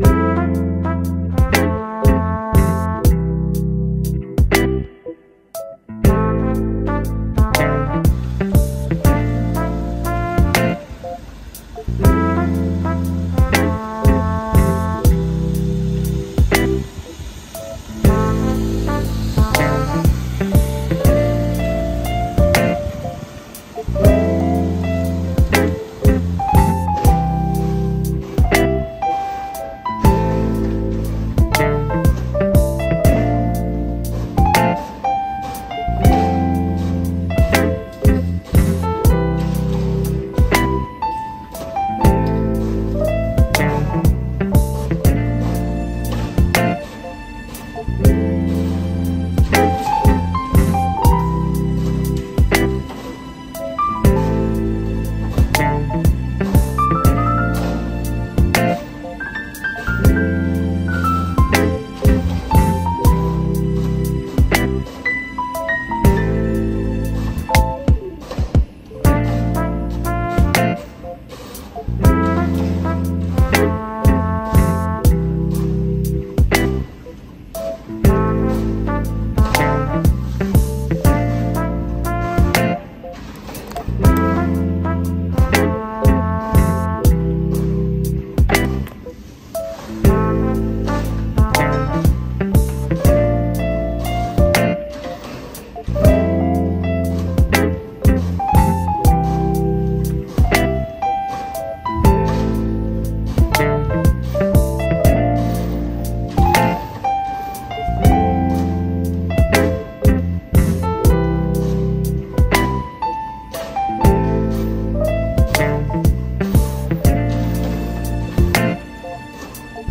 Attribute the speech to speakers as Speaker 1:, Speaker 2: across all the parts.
Speaker 1: Thank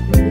Speaker 1: Bye.